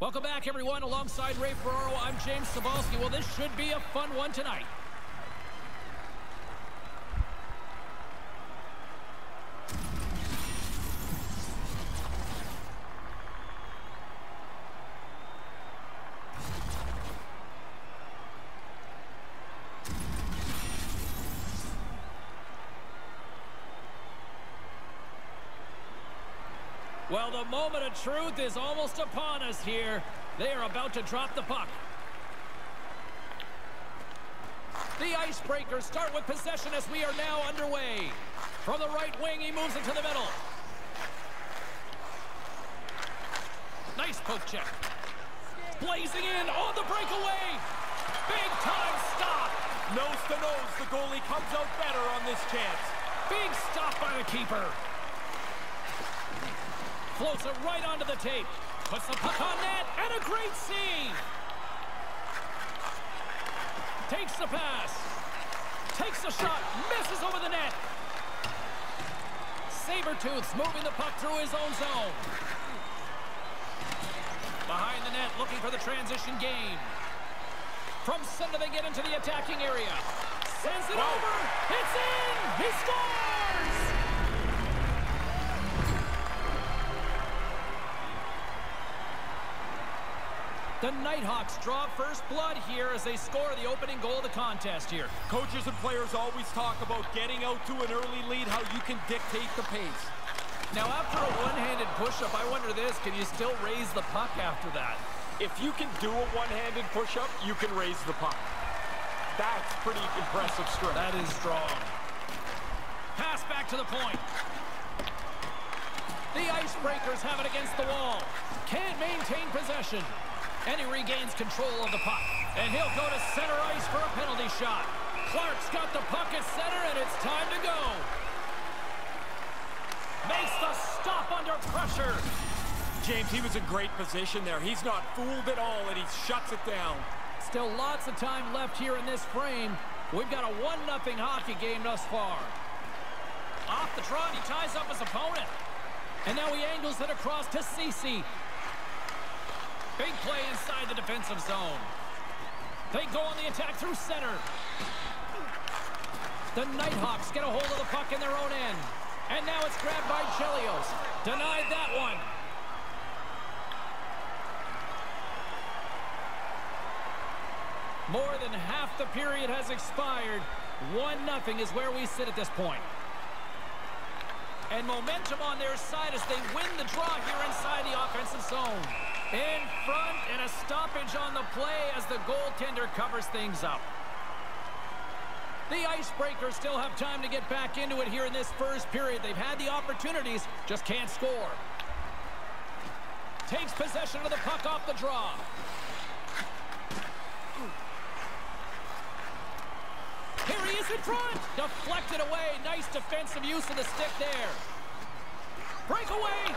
Welcome back, everyone. Alongside Ray Ferraro, I'm James Cybulski. Well, this should be a fun one tonight. Well, the moment of truth is almost upon us here. They are about to drop the puck. The Icebreakers start with possession as we are now underway. From the right wing, he moves into the middle. Nice poke check. Blazing in on the breakaway. Big time stop. Nose to nose, the goalie comes out better on this chance. Big stop by the keeper. Floats it right onto the tape. Puts the puck on net, and a great save. Takes the pass. Takes the shot, misses over the net. Sabertooth's moving the puck through his own zone. Behind the net, looking for the transition game. From center, they get into the attacking area. Sends it over. It's in. He scores! The Nighthawks draw first blood here as they score the opening goal of the contest here. Coaches and players always talk about getting out to an early lead, how you can dictate the pace. Now, after a one-handed push-up, I wonder this, can you still raise the puck after that? If you can do a one-handed push-up, you can raise the puck. That's pretty impressive strength. That is strong. Pass back to the point. The Icebreakers have it against the wall. Can't maintain possession. And he regains control of the puck. And he'll go to center ice for a penalty shot. Clark's got the puck at center, and it's time to go. Makes the stop under pressure. James, he was in great position there. He's not fooled at all, and he shuts it down. Still lots of time left here in this frame. We've got a 1-0 hockey game thus far. Off the trot, he ties up his opponent. And now he angles it across to Ceci. Big play inside the defensive zone. They go on the attack through center. The Nighthawks get a hold of the puck in their own end. And now it's grabbed by Chelios. Denied that one. More than half the period has expired. 1-0 is where we sit at this point. And momentum on their side as they win the draw here inside the offensive zone. In front and a stoppage on the play as the goaltender covers things up. The Icebreakers still have time to get back into it here in this first period. They've had the opportunities, just can't score. Takes possession of the puck off the draw. Here he is in front. Deflected away. Nice defensive use of the stick there. Breakaway.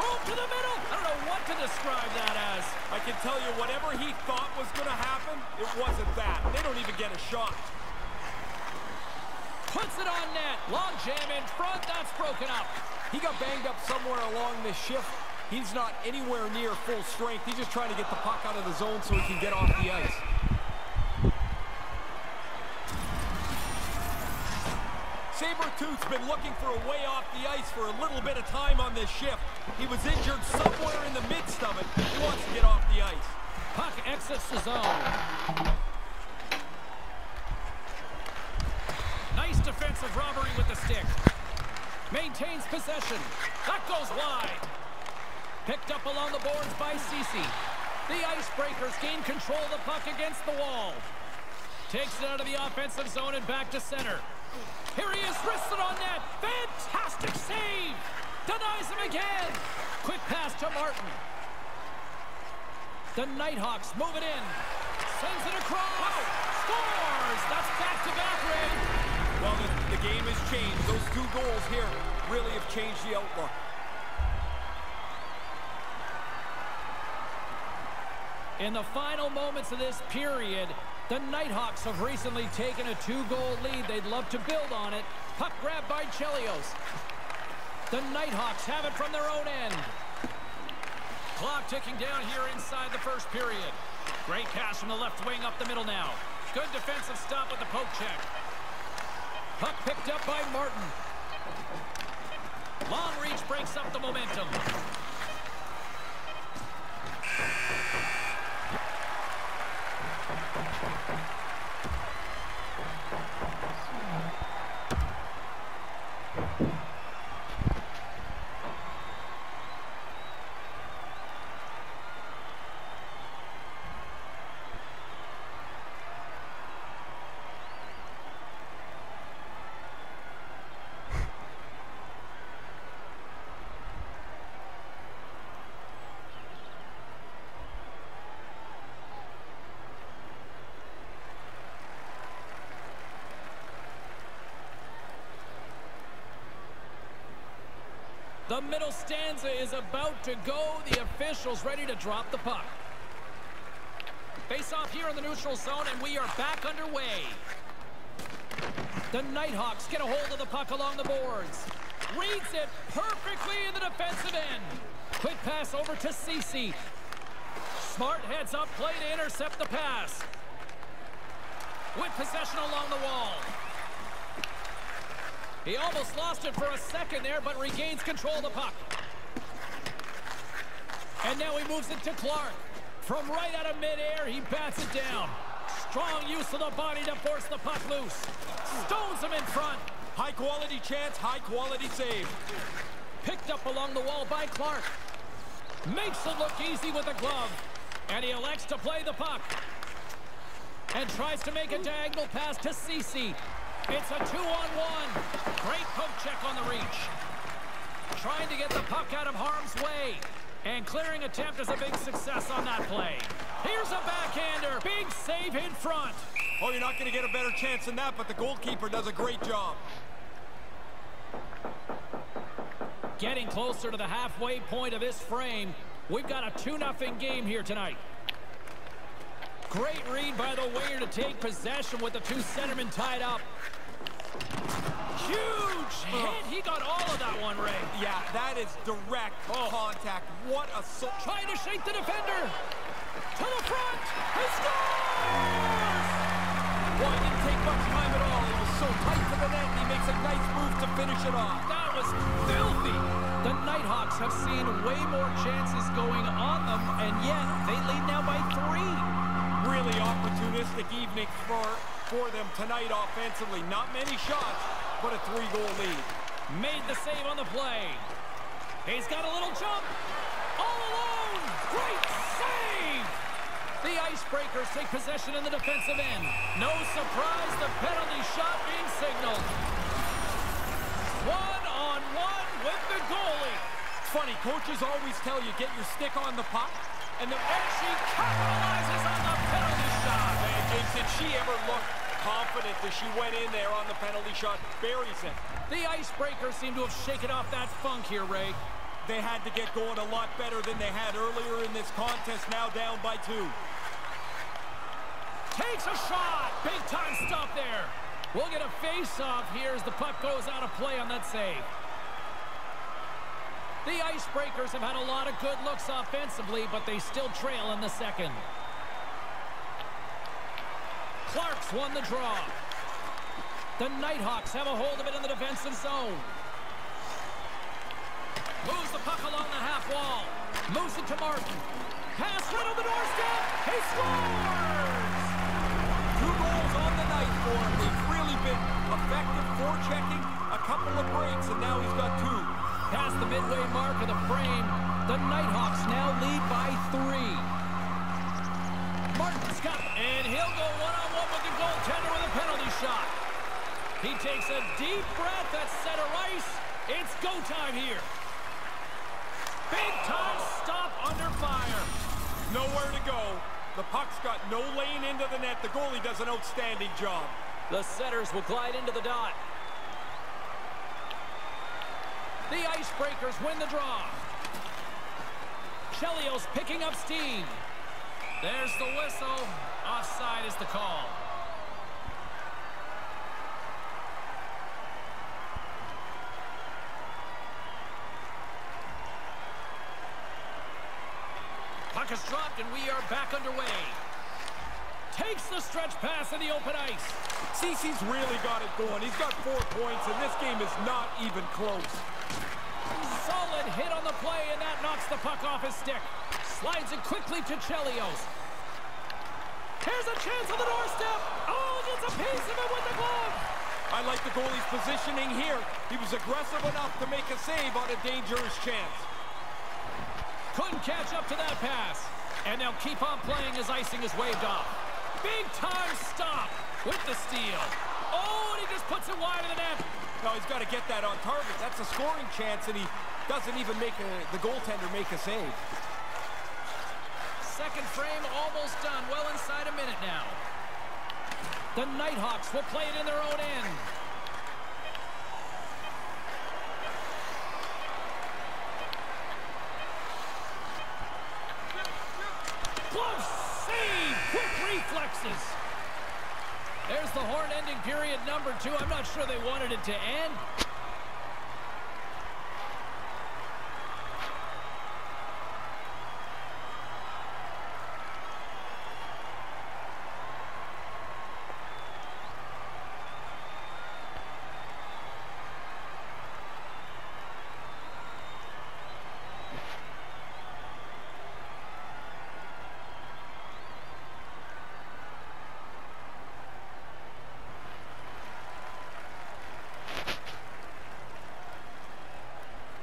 Move to the middle. I don't know what to describe that as. I can tell you whatever he thought was going to happen, it wasn't that. They don't even get a shot. Puts it on net. Long jam in front. That's broken up. He got banged up somewhere along this shift. He's not anywhere near full strength. He's just trying to get the puck out of the zone so he can get off the ice. Sabertooth's been looking for a way off the ice for a little bit of time on this shift. He was injured somewhere in the midst of it. He wants to get off the ice. Puck exits the zone. Nice defensive robbery with the stick. Maintains possession. That goes wide. Picked up along the boards by Ceci. The Icebreakers gain control of the puck against the wall. Takes it out of the offensive zone and back to center. Here he is, wristed on net. Fantastic save. Denies him again. Quick pass to Martin. The Nighthawks move it in. Sends it across. Scores. That's back-to-back, -back, Ray. Well, the, the game has changed. Those two goals here really have changed the outlook. In the final moments of this period, the Nighthawks have recently taken a two-goal lead. They'd love to build on it. Puck grab by Chelios. The Nighthawks have it from their own end. Clock ticking down here inside the first period. Great pass from the left wing up the middle now. Good defensive stop with the poke check. Puck picked up by Martin. Long reach breaks up the momentum. The middle stanza is about to go. The officials ready to drop the puck. Face off here in the neutral zone, and we are back underway. The Nighthawks get a hold of the puck along the boards. Reads it perfectly in the defensive end. Quick pass over to Ceci. Smart heads up play to intercept the pass. With possession along the wall. He almost lost it for a second there, but regains control of the puck. And now he moves it to Clark. From right out of midair, he bats it down. Strong use of the body to force the puck loose. Stones him in front. High quality chance, high quality save. Picked up along the wall by Clark. Makes it look easy with a glove. And he elects to play the puck. And tries to make a diagonal pass to Ceci. It's a two-on-one. Great poke check on the reach. Trying to get the puck out of harm's way. And clearing attempt is a big success on that play. Here's a backhander. Big save in front. Oh, you're not going to get a better chance than that, but the goalkeeper does a great job. Getting closer to the halfway point of this frame. We've got a 2-0 game here tonight. Great read by the winger to take possession with the two centermen tied up. Huge oh. hit. He got all of that one, Ray. Yeah, that is direct oh. contact. What a... So Trying to shake the defender. To the front. He scores! Well, it didn't take much time at all. He was so tight to the net, he makes a nice move to finish it off. That was filthy. The Nighthawks have seen way more chances going on them, and yet they lead now by three. Really opportunistic evening for, for them tonight offensively. Not many shots, but a three-goal lead. Made the save on the play. He's got a little jump. All alone. Great save. The Icebreakers take possession in the defensive end. No surprise, the penalty shot being signaled. One-on-one -on -one with the goalie. Funny, coaches always tell you, get your stick on the puck. And, the, and she capitalizes on the penalty did she ever look confident as she went in there on the penalty shot. Buries it. The Icebreakers seem to have shaken off that funk here, Ray. They had to get going a lot better than they had earlier in this contest, now down by two. Takes a shot. Big time stop there. We'll get a face-off here as the puck goes out of play on that save. The Icebreakers have had a lot of good looks offensively, but they still trail in the second. Clark's won the draw. The Nighthawks have a hold of it in the defensive zone. Moves the puck along the half wall. Moves it to Martin. Pass right on the doorstep. He scores! Two goals on the night for him. He's really been effective forechecking, a couple of breaks, and now he's got two. Past the midway mark of the frame, the Nighthawks now lead by three. Martin Scott, and he'll go -one with the goaltender with a penalty shot. He takes a deep breath at center ice. It's go time here. Big time stop under fire. Nowhere to go. The puck's got no lane into the net. The goalie does an outstanding job. The setters will glide into the dot. The Icebreakers win the draw. Chelios picking up steam. There's the whistle. Offside is the call. puck is dropped, and we are back underway. Takes the stretch pass in the open ice. Cece's really got it going. He's got four points, and this game is not even close. Solid hit on the play, and that knocks the puck off his stick. Slides it quickly to Chelios. Here's a chance on the doorstep. Oh, gets a piece of it with the glove. I like the goalie's positioning here. He was aggressive enough to make a save on a dangerous chance. Couldn't catch up to that pass. And they'll keep on playing as icing is waved off. Big time stop with the steal. Oh, and he just puts it wide of the net. No, he's got to get that on target. That's a scoring chance, and he doesn't even make a, the goaltender make a save. Second frame almost done. Well inside a minute now. The Nighthawks will play it in their own end. Glove save! Quick reflexes. There's the horn ending period number two. I'm not sure they wanted it to end.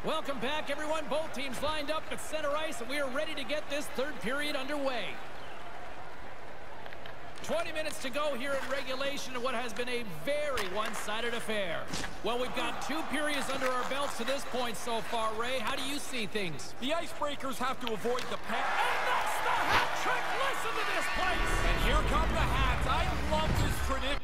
Welcome back, everyone. Both teams lined up at center ice, and we are ready to get this third period underway. 20 minutes to go here in regulation in what has been a very one-sided affair. Well, we've got two periods under our belts to this point so far, Ray. How do you see things? The Icebreakers have to avoid the pass. And that's the hat trick! Listen to this place! And here come the hats. I love this tradition.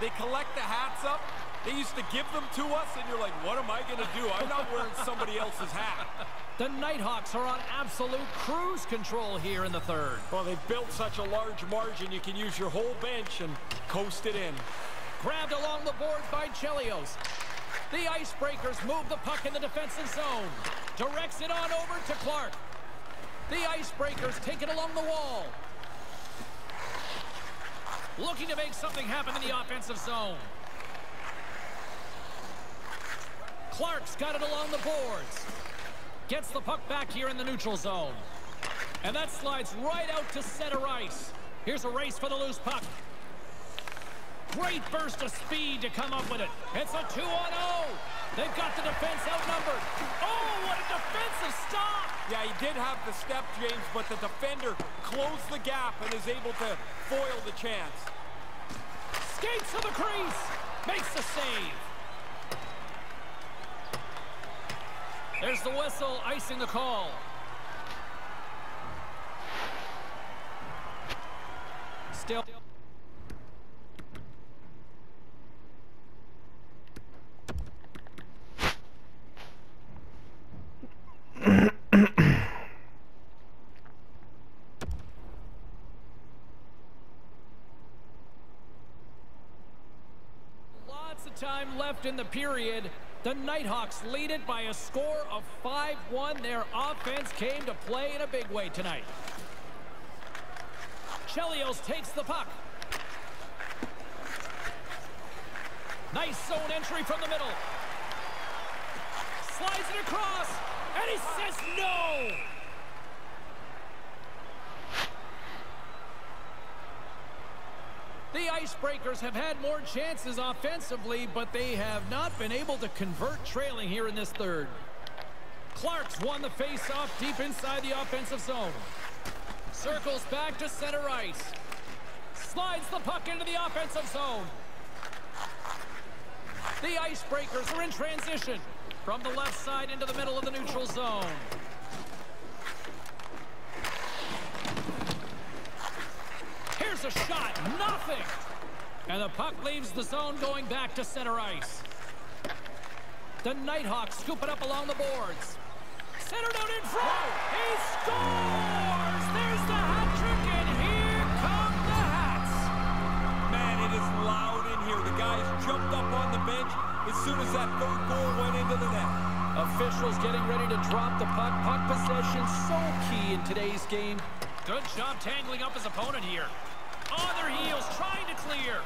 They collect the hats up. They used to give them to us, and you're like, what am I going to do? I'm not wearing somebody else's hat. The Nighthawks are on absolute cruise control here in the third. Well, they've built such a large margin, you can use your whole bench and coast it in. Grabbed along the board by Chelios. The Icebreakers move the puck in the defensive zone. Directs it on over to Clark. The Icebreakers take it along the wall. Looking to make something happen in the offensive zone. Clark's got it along the boards. Gets the puck back here in the neutral zone. And that slides right out to center ice. Here's a race for the loose puck. Great burst of speed to come up with it. It's a 2-on-0. They've got the defense outnumbered. Oh, what a defensive stop! Yeah, he did have the step, James, but the defender closed the gap and is able to foil the chance. Skates to the crease. Makes the save. There's the whistle, icing the call. Still. Lots of time left in the period. The Nighthawks lead it by a score of 5-1. Their offense came to play in a big way tonight. Chelios takes the puck. Nice zone entry from the middle. Slides it across, and he says no! Icebreakers have had more chances offensively, but they have not been able to convert trailing here in this third. Clark's won the faceoff deep inside the offensive zone. Circles back to center ice. Slides the puck into the offensive zone. The Icebreakers are in transition from the left side into the middle of the neutral zone. Here's a shot. Nothing. And the puck leaves the zone going back to center ice. The Nighthawks scoop it up along the boards. Centered out in front. He scores! There's the hat trick, and here come the Hats. Man, it is loud in here. The guys jumped up on the bench as soon as that third goal went into the net. Officials getting ready to drop the puck. Puck possession so key in today's game. Good job tangling up his opponent here. On their heels, trying to clear.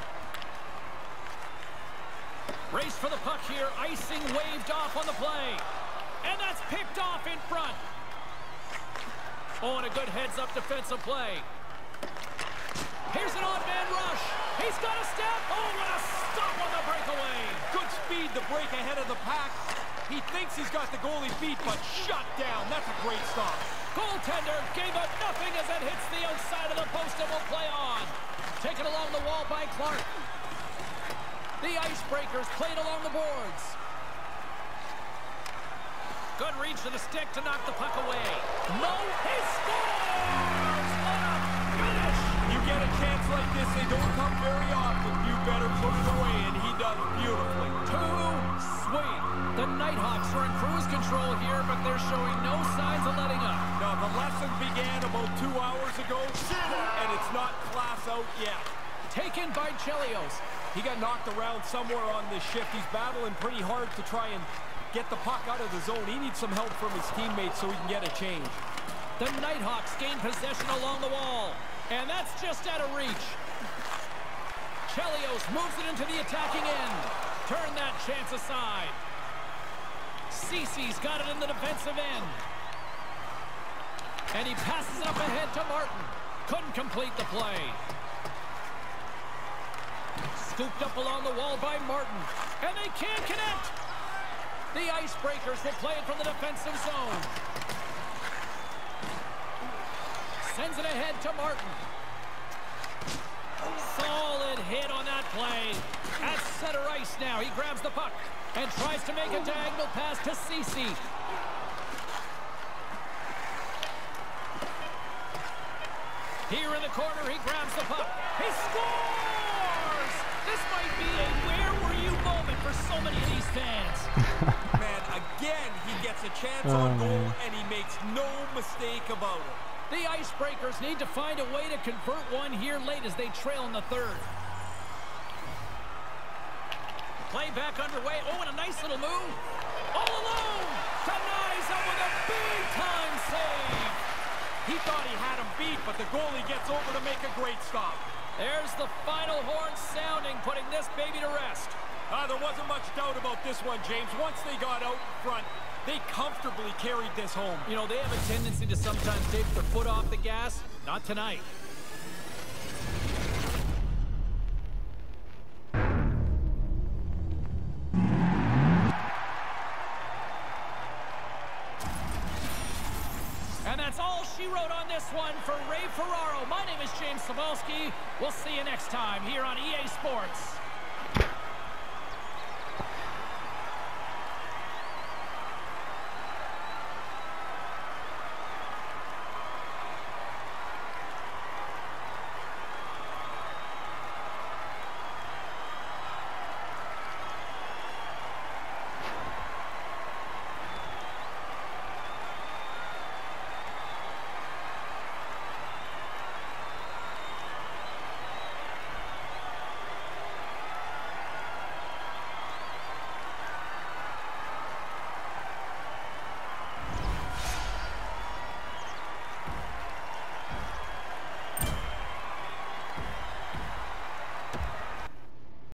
Race for the puck here. Icing waved off on the play. And that's picked off in front. Oh, and a good heads-up defensive play. Here's an odd man rush. He's got a step. Oh, what a stop on the breakaway. Good speed to break ahead of the pack. He thinks he's got the goalie beat, but shut down. That's a great stop. Goaltender gave up nothing as it hits the outside of the post and will play on. Taken along the wall by Clark. The Icebreakers played along the boards. Good reach to the stick to knock the puck away. No, he scores! What a finish! You get a chance like this, they don't come very often. You better put it away, and he does beautifully. Too sweet. The Nighthawks are in cruise control here, but they're showing no signs of letting up. Now, the lesson began about two hours ago, and it's not class out yet. Taken by Chelios. He got knocked around somewhere on this shift. He's battling pretty hard to try and get the puck out of the zone. He needs some help from his teammates so he can get a change. The Nighthawks gain possession along the wall. And that's just out of reach. Chelios moves it into the attacking end. Turn that chance aside. Cece's got it in the defensive end. And he passes it up ahead to Martin. Couldn't complete the play. Scooped up along the wall by Martin. And they can't connect. The Icebreakers will play it from the defensive zone. Sends it ahead to Martin. Solid hit on that play. At center ice now. He grabs the puck and tries to make a diagonal pass to Cece. Here in the corner, he grabs the puck. He scores! This might be a where were you moment for so many of these fans. Man, again, he gets a chance on oh, goal, and he makes no mistake about it. The Icebreakers need to find a way to convert one here late as they trail in the third. Play back underway. Oh, and a nice little move. All alone. Denies him with a big-time save. He thought he had him beat, but the goalie gets over to make a great stop. There's the final horn sounding, putting this baby to rest. Uh, there wasn't much doubt about this one, James. Once they got out in front, they comfortably carried this home. You know, they have a tendency to sometimes take their foot off the gas. Not tonight. One for Ray Ferraro. My name is James Cybulski. We'll see you next time here on EA Sports.